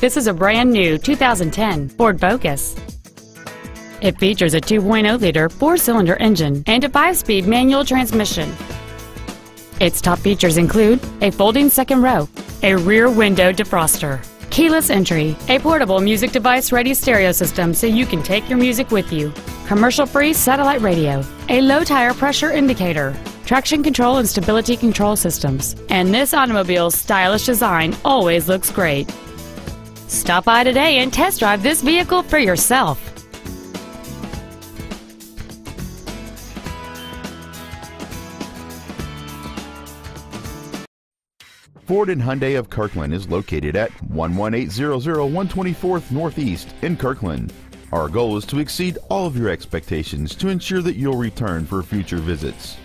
This is a brand new 2010 Ford Focus. It features a 2.0-liter four-cylinder engine and a five-speed manual transmission. Its top features include a folding second row, a rear window defroster, keyless entry, a portable music device ready stereo system so you can take your music with you, commercial-free satellite radio, a low tire pressure indicator, traction control and stability control systems, and this automobile's stylish design always looks great. Stop by today and test drive this vehicle for yourself. Ford and Hyundai of Kirkland is located at 11800 124th Northeast in Kirkland. Our goal is to exceed all of your expectations to ensure that you'll return for future visits.